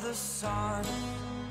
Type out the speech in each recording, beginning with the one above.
the sun.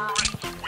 Terrorists